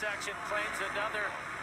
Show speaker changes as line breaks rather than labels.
Section claims another.